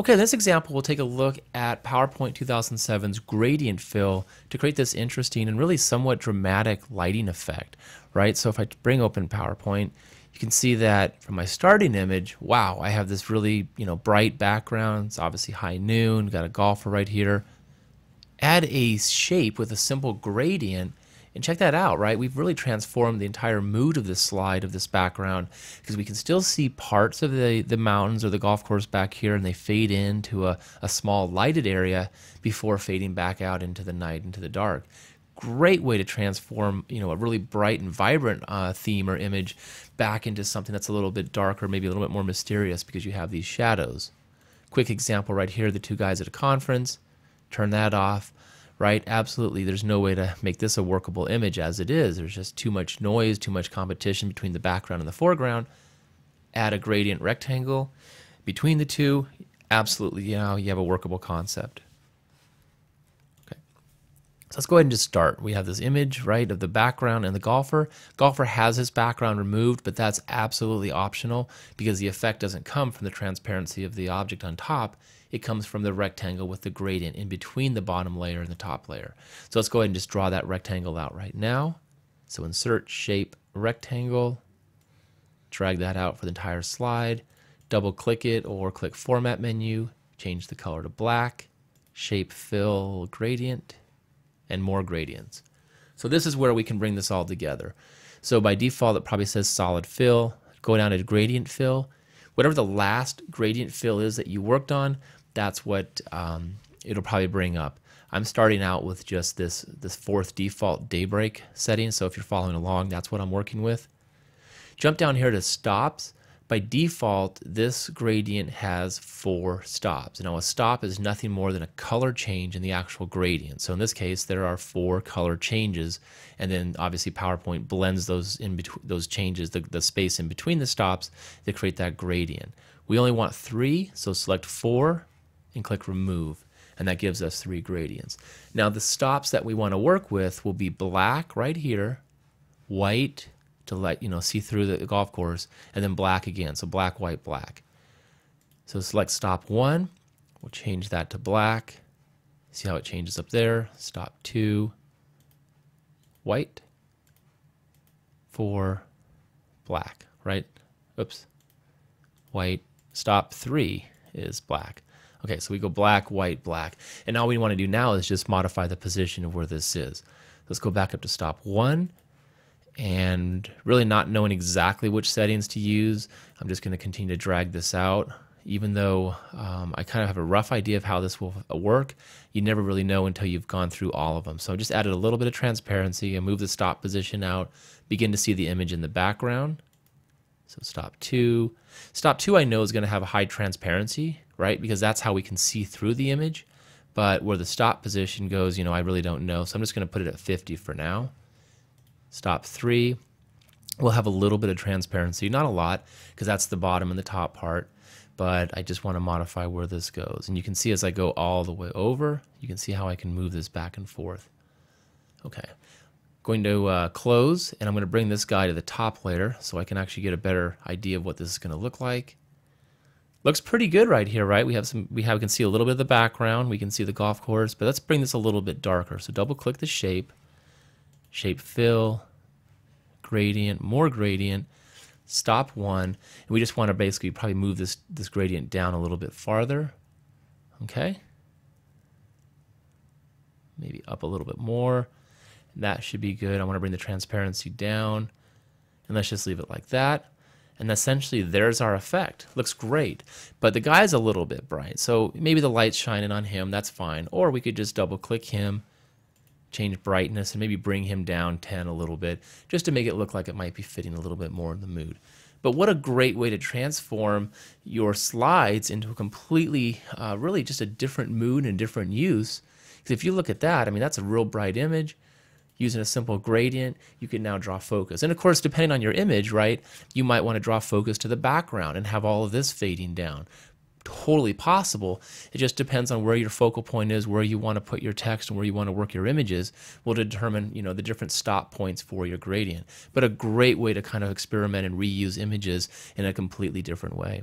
Okay, in this example, we'll take a look at PowerPoint 2007's gradient fill to create this interesting and really somewhat dramatic lighting effect, right? So if I bring open PowerPoint, you can see that from my starting image, wow, I have this really, you know, bright background. It's obviously high noon, got a golfer right here. Add a shape with a simple gradient and check that out, right? We've really transformed the entire mood of this slide, of this background, because we can still see parts of the, the mountains or the golf course back here, and they fade into a, a small lighted area before fading back out into the night, into the dark. Great way to transform, you know, a really bright and vibrant uh, theme or image back into something that's a little bit darker, maybe a little bit more mysterious because you have these shadows. Quick example right here, the two guys at a conference. Turn that off right? Absolutely. There's no way to make this a workable image as it is. There's just too much noise, too much competition between the background and the foreground. Add a gradient rectangle between the two. Absolutely, you know, you have a workable concept. So let's go ahead and just start. We have this image, right, of the background and the golfer. Golfer has his background removed, but that's absolutely optional because the effect doesn't come from the transparency of the object on top it comes from the rectangle with the gradient in between the bottom layer and the top layer. So let's go ahead and just draw that rectangle out right now. So insert shape rectangle, drag that out for the entire slide, double click it or click format menu, change the color to black, shape fill gradient, and more gradients. So this is where we can bring this all together. So by default, it probably says solid fill. Go down to gradient fill. Whatever the last gradient fill is that you worked on, that's what um, it'll probably bring up. I'm starting out with just this, this fourth default daybreak setting. So if you're following along, that's what I'm working with. Jump down here to stops. By default, this gradient has four stops. Now a stop is nothing more than a color change in the actual gradient. So in this case, there are four color changes. And then obviously PowerPoint blends those in between those changes, the, the space in between the stops to create that gradient. We only want three, so select four and click remove and that gives us three gradients. Now the stops that we want to work with will be black right here, white to let you know see through the golf course, and then black again. So black, white, black. So select stop one, we'll change that to black. See how it changes up there. Stop two, white, four, black, right? Oops. White, stop three is black. Okay, so we go black, white, black. And all we want to do now is just modify the position of where this is. Let's go back up to stop one and really not knowing exactly which settings to use. I'm just going to continue to drag this out. Even though um, I kind of have a rough idea of how this will work, you never really know until you've gone through all of them. So I just added a little bit of transparency and move the stop position out, begin to see the image in the background. So stop two. Stop two I know is going to have a high transparency right? Because that's how we can see through the image. But where the stop position goes, you know, I really don't know. So I'm just going to put it at 50 for now. Stop three. We'll have a little bit of transparency, not a lot, because that's the bottom and the top part. But I just want to modify where this goes. And you can see as I go all the way over, you can see how I can move this back and forth. Okay, going to uh, close, and I'm going to bring this guy to the top layer so I can actually get a better idea of what this is going to look like. Looks pretty good right here, right? We have some, we have, we can see a little bit of the background. We can see the golf course, but let's bring this a little bit darker. So double click the shape, shape fill, gradient, more gradient, stop one. And we just want to basically probably move this, this gradient down a little bit farther. Okay. Maybe up a little bit more. That should be good. I want to bring the transparency down. And let's just leave it like that and essentially there's our effect. Looks great, but the guy's a little bit bright, so maybe the light's shining on him, that's fine. Or we could just double click him, change brightness, and maybe bring him down 10 a little bit, just to make it look like it might be fitting a little bit more in the mood. But what a great way to transform your slides into a completely, uh, really just a different mood and different use. Because if you look at that, I mean, that's a real bright image using a simple gradient, you can now draw focus. And of course, depending on your image, right, you might want to draw focus to the background and have all of this fading down. Totally possible. It just depends on where your focal point is, where you want to put your text and where you want to work your images will determine, you know, the different stop points for your gradient. But a great way to kind of experiment and reuse images in a completely different way.